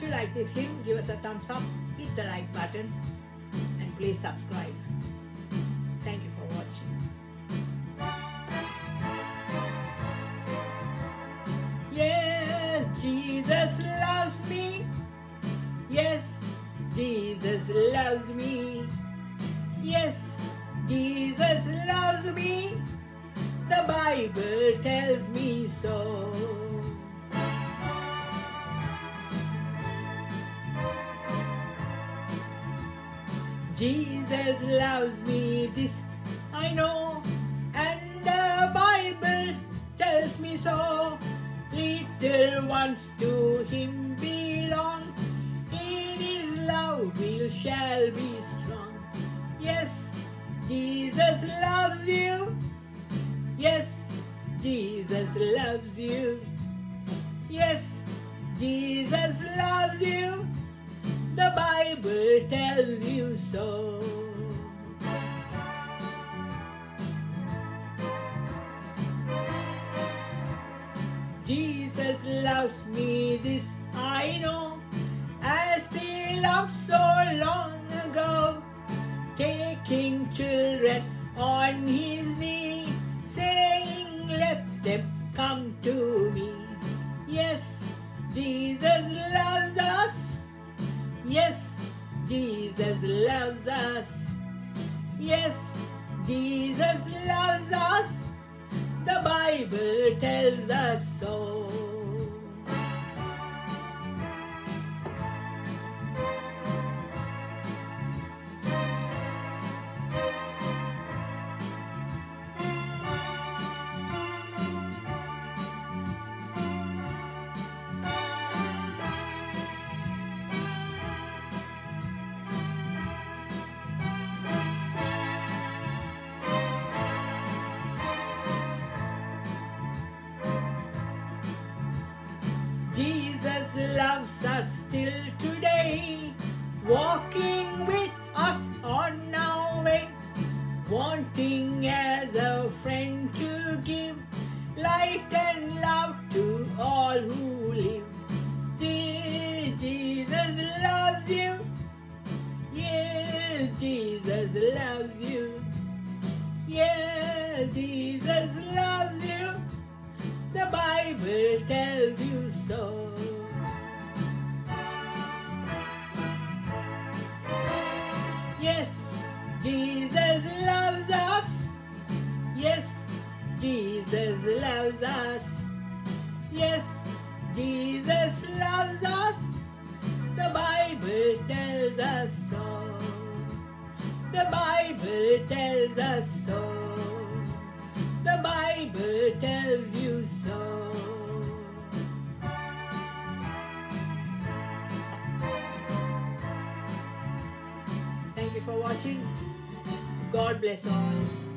If you like this hymn, give us a thumbs up, hit the like button, and please subscribe. Thank you for watching. Yes, Jesus loves me. Yes, Jesus loves me. Yes, Jesus loves me. The Bible tells me so. Jesus loves me, this I know, and the Bible tells me so. Little ones to Him belong, in His love we shall be strong. Yes, Jesus loves you. Yes, Jesus loves you. Yes, Jesus loves you. The Bible tells you so. Jesus loves me, this I know, as he loved so long ago, taking children on his knee, saying, Let them come to me. Loves us. Yes, Jesus loves us. The Bible tells us so. Jesus loves us still today, walking with us on our way, wanting as a friend to give light and love to all who live. Je- Jesus loves you. Yes, Jesus loves you. Yes, Jesus loves you. The Bible tells you so. Yes, Jesus loves us. Yes, Jesus loves us. Yes, Jesus loves us. The Bible tells us so. The Bible tells us so. The Bible tells you so. Thank you for watching. God bless all.